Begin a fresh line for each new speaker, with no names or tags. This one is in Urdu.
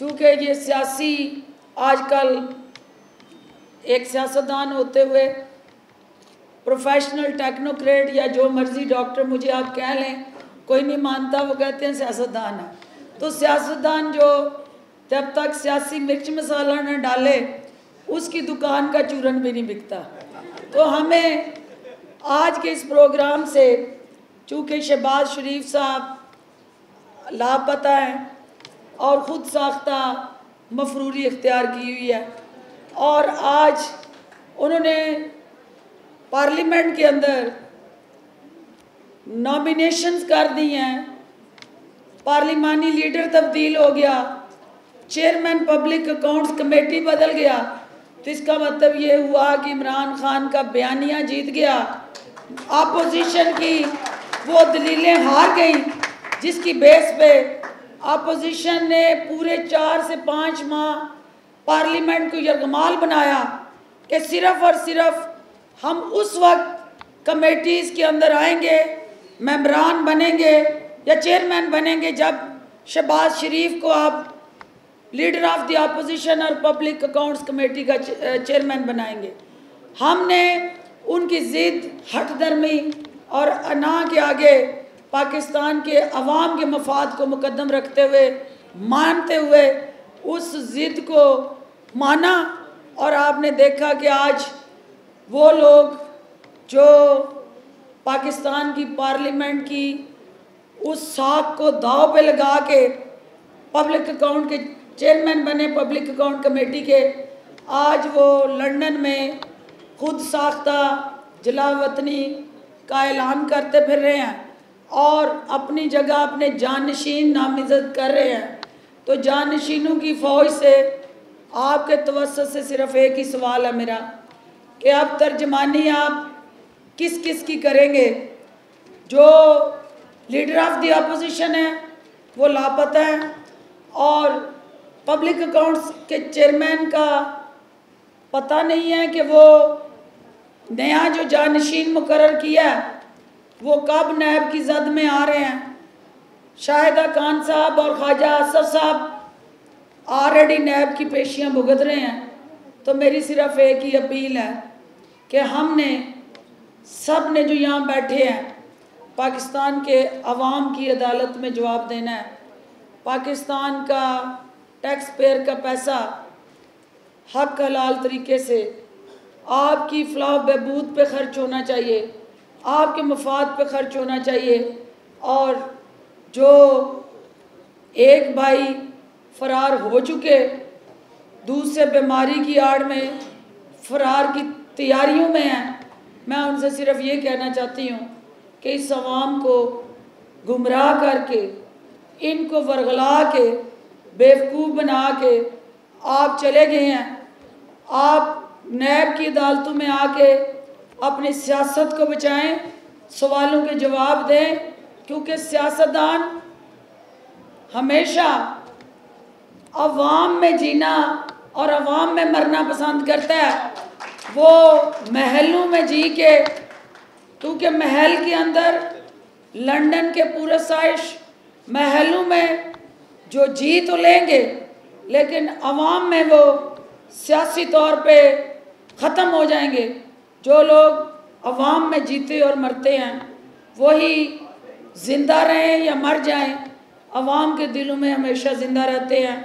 چونکہ یہ سیاسی آج کل ایک سیاستدان ہوتے ہوئے پروفیشنل ٹیکنوکریٹ یا جو مرضی ڈاکٹر مجھے آپ کہہ لیں، کوئی نہیں مانتا، وہ کہتے ہیں سیاستدان ہے تو سیاستدان جو جب تک سیاسی مرچ مسالہ نہ ڈالے، اس کی دکان کا چورن بھی نہیں بکتا۔ تو ہمیں آج کے اس پروگرام سے، چونکہ شہباز شریف صاحب لاپتہ ہیں اور خود ساختہ مفروری اختیار کی ہوئی ہے۔ اور آج انہوں نے پارلیمنٹ کے اندر نامینیشنز کر دی ہیں۔ پارلیمانی لیڈر تبدیل ہو گیا۔ چیئرمین پبلک اکاؤنٹس کمیٹی بدل گیا۔ تو اس کا مطلب یہ ہوا کہ عمران خان کا بیانیہ جیت گیا۔ اپوزیشن کی وہ دلیلیں ہار گئیں، جس کی بیس پہ اپوزیشن نے پورے چار سے پانچ ماہ پارلیمنٹ کو یرغمال بنایا کہ صرف اور صرف ہم اس وقت کمیٹیز کے اندر آئیں گے، ممبران بنیں گے یا چیئرمین بنیں گے جب شہباز شریف کو آپ لیڈر آف دی اپوزیشن اور پبلک اکاؤنٹس کمیٹی کا چیئرمین بنائیں گے۔ ہم نے ان کی ضد ہٹ درمی اور انا کے آگے پاکستان کے عوام کے مفاد کو مقدم رکھتے ہوئے، مانتے ہوئے اس ضد کو مانا اور آپ نے دیکھا کہ آج وہ لوگ جو پاکستان کی پارلیمنٹ کی اس ساکھ کو داؤ پہ لگا کے پبلک اکاؤنٹ کے چیئرمین بنے، پبلک اکاؤنٹ کمیٹی کے، آج وہ لنڈن میں خود ساختہ جلا وطنی کا اعلان کرتے پھر رہے ہیں۔ اور اپنی جگہ اپنے جانشین نامزد کر رہے ہیں۔ تو جانشینوں کی فوج سے آپ کے توسط سے صرف ایک ہی سوال ہے میرا کہ اب ترجمانی آپ کس کس کی کریں گے؟ جو لیڈر آف دی اپوزیشن ہے وہ لاپتہ ہیں۔ اور پبلک اکاؤنٹس کے چیئرمین کا پتہ نہیں ہے کہ وہ نیا جو جانشین مقرر کیا ہے وہ کب نیب کی زد میں آ رہے ہیں۔ شاہدہ خان صاحب اور خواجہ آصف صاحب آلریڈی نیب کی پیشیاں بھگت رہے ہیں۔ تو میری صرف ایک ہی اپیل ہے کہ ہم نے سب نے جو یہاں بیٹھے ہیں، پاکستان کے عوام کی عدالت میں جواب دینا ہے۔ پاکستان کا ٹیکس پیئر کا پیسہ حق حلال طریقے سے آپ کی فلاح بہبود پہ خرچ ہونا چاہیے۔ آپ کے مفاد پہ خرچ ہونا چاہیے اور جو ایک بھائی فرار ہو چکے دوسرے بیماری کی آڑ میں فرار کی تیاریوں میں ہیں، میں ان سے صرف یہ کہنا چاہتی ہوں کہ اس عوام کو گمراہ کر کے، ان کو ورغلا کے، بیوقوف بنا کے آپ چلے گئے ہیں۔ آپ نیب کی عدالتوں میں آ کے اپنی سیاست کو بچائیں، سوالوں کے جواب دیں، کیونکہ سیاستدان ہمیشہ عوام میں جینا اور عوام میں مرنا پسند کرتا ہے۔ وہ محلوں میں جی کے، کیونکہ محل کے اندر لنڈن کے پورے سائش محلوں میں جو جی تو لیں گے، لیکن عوام میں وہ سیاسی طور پہ ختم ہو جائیں گے۔ جو لوگ عوام میں جیتے اور مرتے ہیں، وہی زندہ رہیں یا مر جائیں، عوام کے دلوں میں ہمیشہ زندہ رہتے ہیں۔